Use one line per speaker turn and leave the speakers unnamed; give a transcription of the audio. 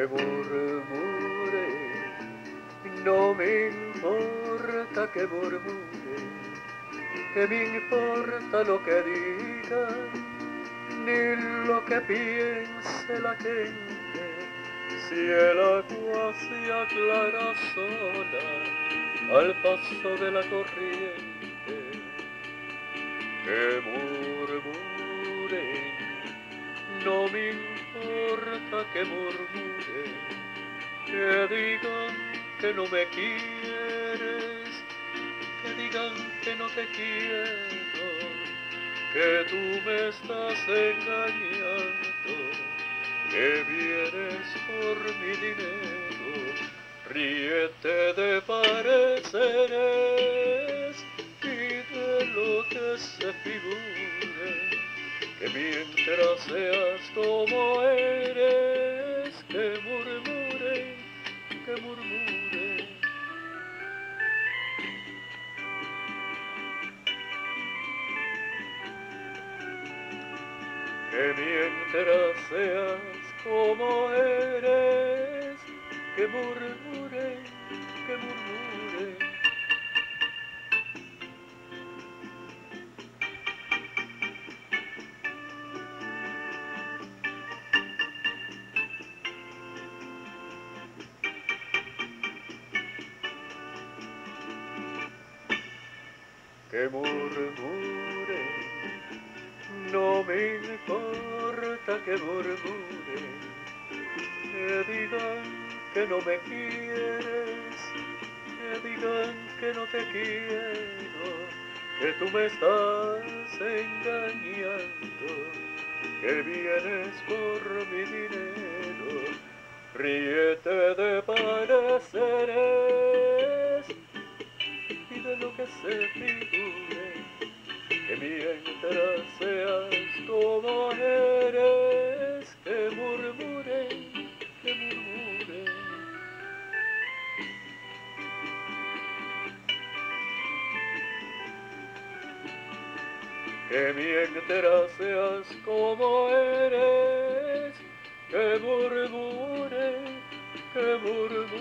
que murmure, no me importa que murmure, que me importa lo que diga, ni lo que piense la gente, si el agua se aclara sola al paso de la corriente, que murmure, no me importa que murmure, que digan que no me quieres, que digan que no te quiero, que tú me estás engañando, que vienes por mi dinero, ríete de pareceres y de lo que se figure que mientras seas como eres, que murmure, que murmure. Que mientras seas como eres, que murmure, que murmure, no me importa que murmure, que digan que no me quieres, que digan que no te quiero, que tú me estás engañando, que vienes por mi dinero, ríete de que se figure, que mientras seas como eres, que murmure, que murmure. Que mientras seas como eres, que murmure, que murmure.